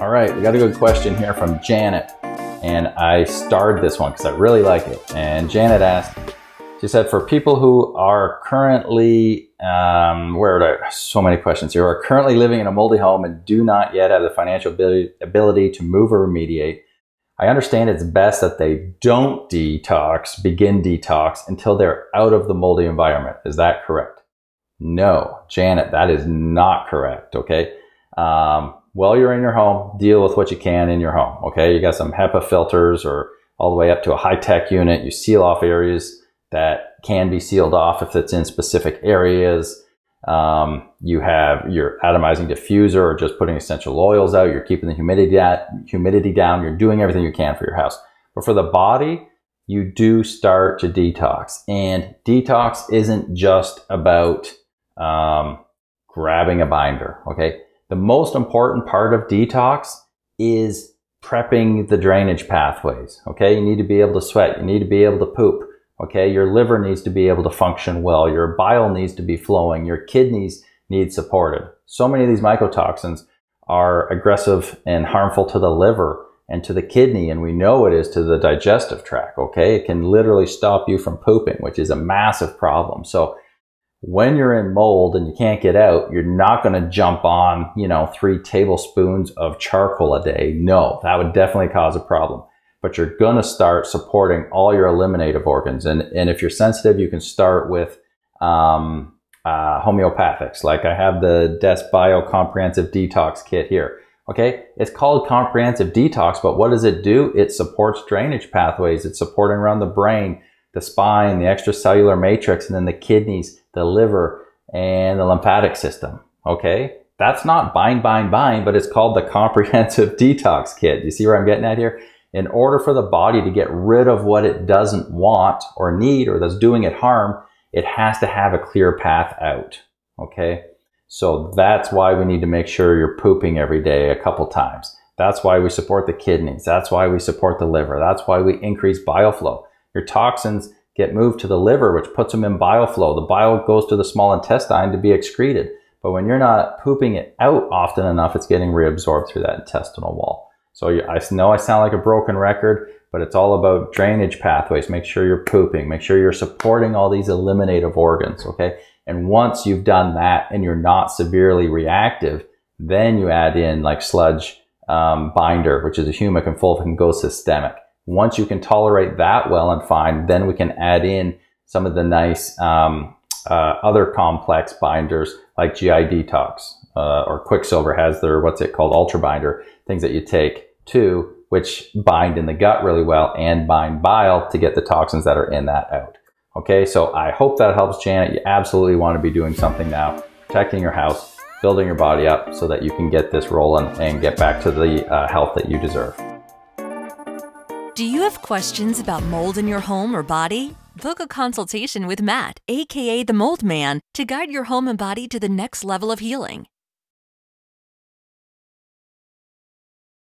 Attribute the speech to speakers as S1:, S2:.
S1: All right, we got a good question here from Janet, and I starred this one because I really like it. And Janet asked, she said, for people who are currently, um, where are I, so many questions here, are currently living in a moldy home and do not yet have the financial ability, ability to move or remediate, I understand it's best that they don't detox, begin detox until they're out of the moldy environment. Is that correct? No, Janet, that is not correct. Okay. Um, while you're in your home, deal with what you can in your home. Okay. You got some HEPA filters or all the way up to a high tech unit. You seal off areas that can be sealed off if it's in specific areas. Um, you have your atomizing diffuser or just putting essential oils out. You're keeping the humidity, humidity down. You're doing everything you can for your house. But for the body, you do start to detox. And detox isn't just about um, grabbing a binder. Okay. The most important part of detox is prepping the drainage pathways. Okay. You need to be able to sweat. You need to be able to poop. Okay. Your liver needs to be able to function well. Your bile needs to be flowing. Your kidneys need supported. So many of these mycotoxins are aggressive and harmful to the liver and to the kidney. And we know it is to the digestive tract. Okay. It can literally stop you from pooping, which is a massive problem. So when you're in mold and you can't get out, you're not going to jump on, you know, three tablespoons of charcoal a day. No, that would definitely cause a problem. But you're going to start supporting all your eliminative organs. And, and if you're sensitive, you can start with um, uh, homeopathics. Like I have the Des Bio Comprehensive Detox Kit here. Okay, it's called Comprehensive Detox, but what does it do? It supports drainage pathways. It's supporting around the brain, the spine, the extracellular matrix, and then the kidneys the liver, and the lymphatic system. Okay. That's not bind, bind, bind, but it's called the comprehensive detox kit. You see where I'm getting at here? In order for the body to get rid of what it doesn't want or need or that's doing it harm, it has to have a clear path out. Okay. So that's why we need to make sure you're pooping every day a couple times. That's why we support the kidneys. That's why we support the liver. That's why we increase bile flow. Your toxins get moved to the liver, which puts them in bile flow. The bile goes to the small intestine to be excreted. But when you're not pooping it out often enough, it's getting reabsorbed through that intestinal wall. So I know I sound like a broken record, but it's all about drainage pathways. Make sure you're pooping. Make sure you're supporting all these eliminative organs, okay? And once you've done that and you're not severely reactive, then you add in like sludge um, binder, which is a humic and fulvic and go systemic. Once you can tolerate that well and fine, then we can add in some of the nice um, uh, other complex binders like GI Detox uh, or Quicksilver has their what's it called Ultra Binder, things that you take too, which bind in the gut really well and bind bile to get the toxins that are in that out. Okay, so I hope that helps, Janet. You absolutely want to be doing something now, protecting your house, building your body up so that you can get this rolling and get back to the uh, health that you deserve.
S2: Do you have questions about mold in your home or body? Book a consultation with Matt, aka the Mold Man, to guide your home and body to the next level of healing.